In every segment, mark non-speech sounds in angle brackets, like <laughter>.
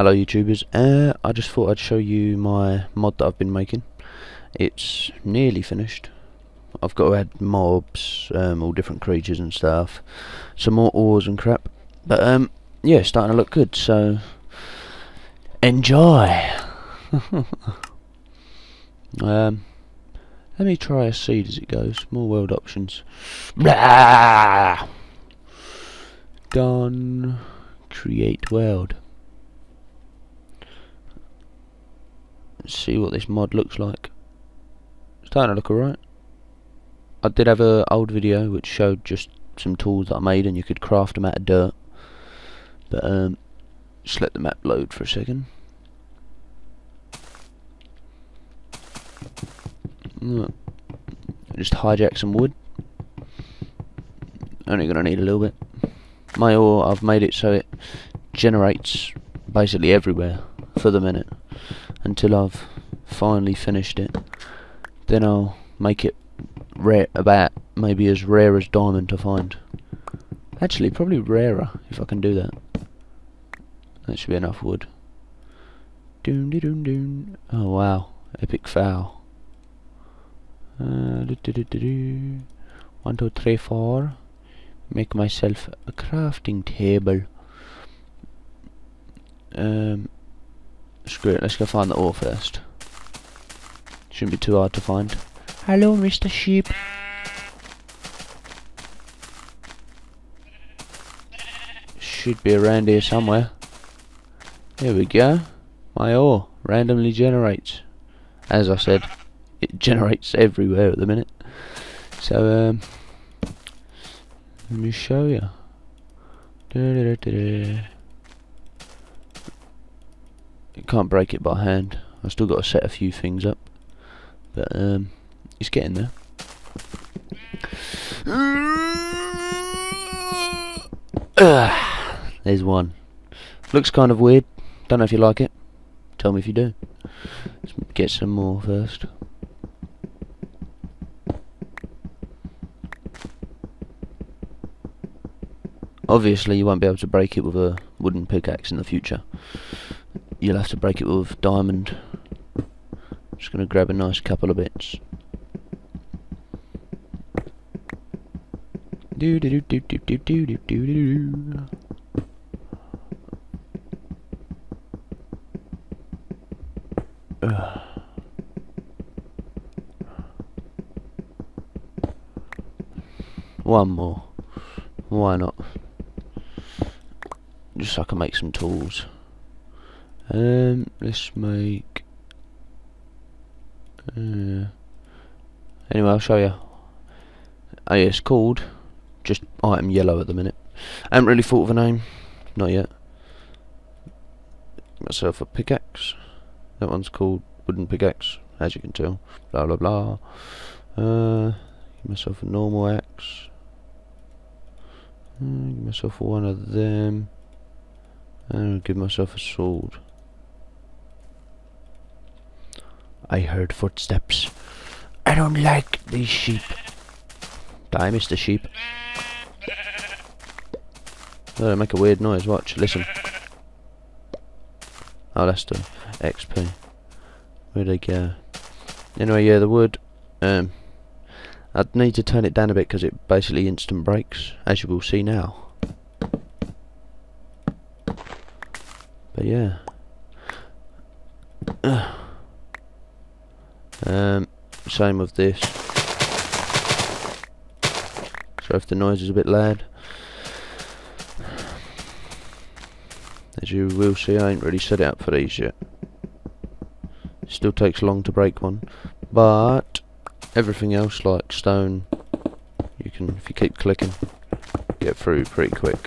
Hello YouTubers, uh, I just thought I'd show you my mod that I've been making. It's nearly finished. I've got to add mobs, um, all different creatures and stuff, some more ores and crap. But um, yeah, it's starting to look good, so enjoy! <laughs> um, let me try a seed as it goes. More world options. Blah! Done. Create world. See what this mod looks like. It's starting to look alright. I did have a old video which showed just some tools that I made and you could craft them out of dirt. But um, just let the map load for a second. Just hijack some wood. Only gonna need a little bit. My ore, I've made it so it generates basically everywhere for the minute until I've finally finished it. Then I'll make it rare, about maybe as rare as diamond to find. Actually, probably rarer if I can do that. That should be enough wood. Doom doom doom. Oh wow, epic foul. Uh, do, do, do, do. One, two, three, four. Make myself a crafting table. Um, screw it. Let's go find the ore first. Shouldn't be too hard to find. Hello, Mr. Sheep. Should be around here somewhere. Here we go. My ore randomly generates. As I said, it generates everywhere at the minute. So, um, let me show you. Da -da -da you can't break it by hand. I still got to set a few things up, but um, it's getting there. <sighs> There's one. Looks kind of weird. Don't know if you like it. Tell me if you do. Let's get some more first. Obviously you won't be able to break it with a wooden pickaxe in the future. You'll have to break it with diamond. Just gonna grab a nice couple of bits. Do do do do do do do do do do. One more. Why not? Just so I can make some tools. Um, let's make. Uh, anyway, I'll show you. Oh it's called just item yellow at the minute. I haven't really thought of a name, not yet. Myself a pickaxe. That one's called wooden pickaxe, as you can tell. Blah blah blah. Uh, give myself a normal axe. Uh, give myself one of them. And I'll give myself a sword. I heard footsteps. I don't like these sheep. Die, Mr. Sheep. Oh, they make a weird noise. Watch, listen. Oh, that's the XP. Where'd they go? Anyway, yeah, the wood. Um, I'd need to turn it down a bit because it basically instant breaks, as you will see now. But yeah. Um, same with this. So if the noise is a bit loud. As you will see, I ain't really set it up for these yet. Still takes long to break one. But, everything else like stone, you can, if you keep clicking, get through pretty quick.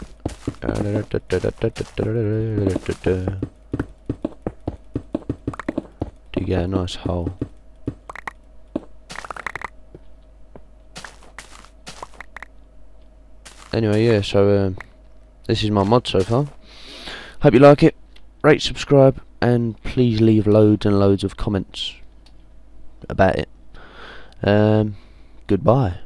To get a nice hole. Anyway, yeah, so um, this is my mod so far. Hope you like it. Rate, subscribe, and please leave loads and loads of comments about it. Um, goodbye.